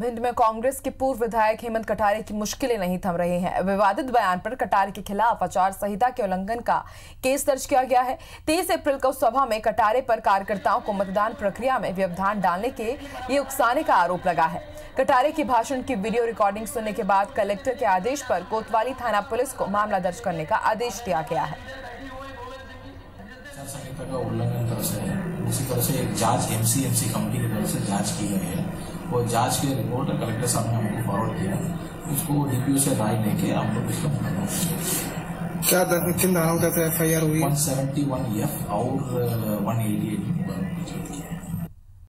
भिंड में कांग्रेस के पूर्व विधायक हेमंत कटारे की मुश्किलें नहीं थम रही हैं। विवादित बयान पर कटारे के खिलाफ आचार संहिता के उल्लंघन का केस दर्ज किया गया है। तेईस अप्रैल को सभा में कटारे पर कार्यकर्ताओं को मतदान प्रक्रिया में व्यवधान डालने के ये उकसाने का आरोप लगा है। कटारे की भाषण की वीडियो रिकॉर्डिंग सुनने के बाद कलेक्टर के आदेश पर कोतवाली थाना पुलिस को मामला दर्ज करने का आदेश दिया गया है। उसी तरह से एक जाँच एमसीएमसी कमेटी की तरफ़ से जाँच की गई है। वो जाँच के रिपोर्ट कलेक्टर साहब ने हमको फॉरवर्ड किया उसको डीपीओ से राय लेके हम लोग इसका मुकदमा क्या किन धाराओं का एफ़ आई आर हुई? वन सेवेंटी वन एफ़ और वन एटी एट